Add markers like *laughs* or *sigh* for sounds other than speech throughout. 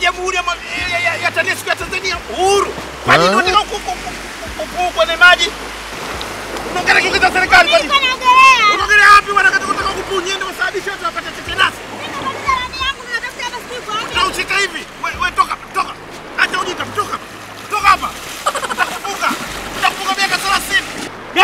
Jamhuri ya Tanzania uhuru, kwa nini unataka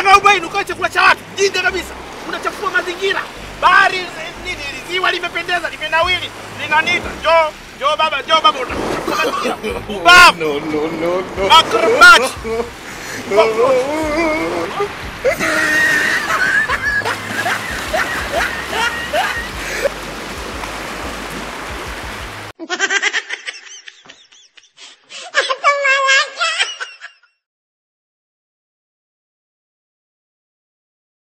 Miaka 40 ukae chakula cha watu. Jinga kabisa. Unachafua mazingira. Bahari nini ziwa limependeza, limenawili, linanita. Njoo, njoo baba, njoo baba unachafua mazingira. *laughs* Ubavu. No, no, no, no. Acrobat.